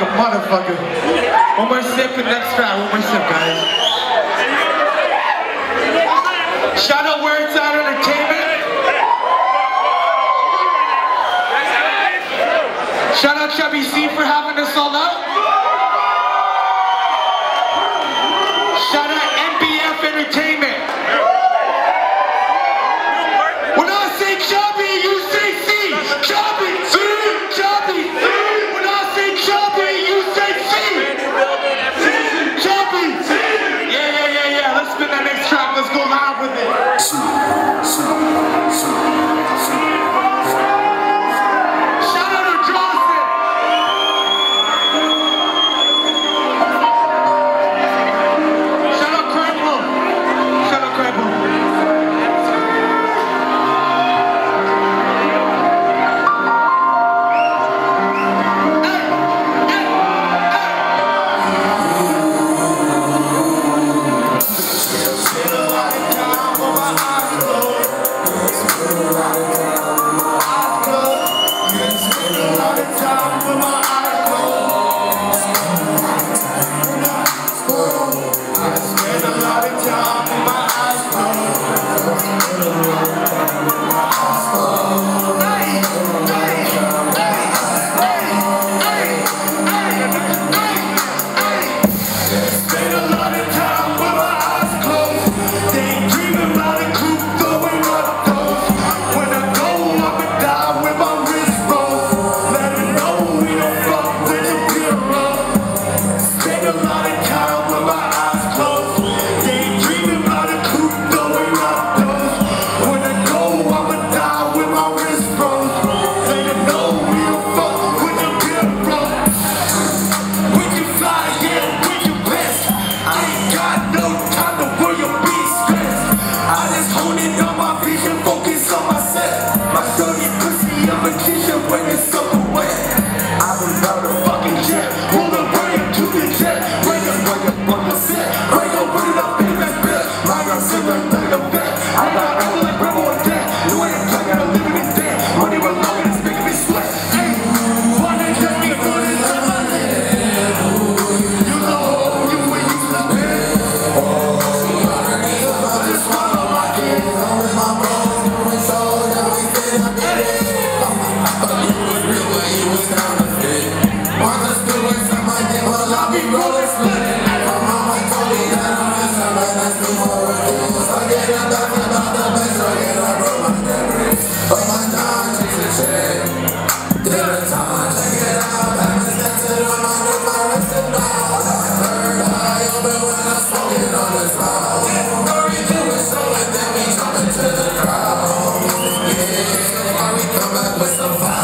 like a motherfucker. One more sip and next try. One more sip, guys. Shout out Words Out Entertainment. Shout out Chubby C for having us all out. Amém. whistleblower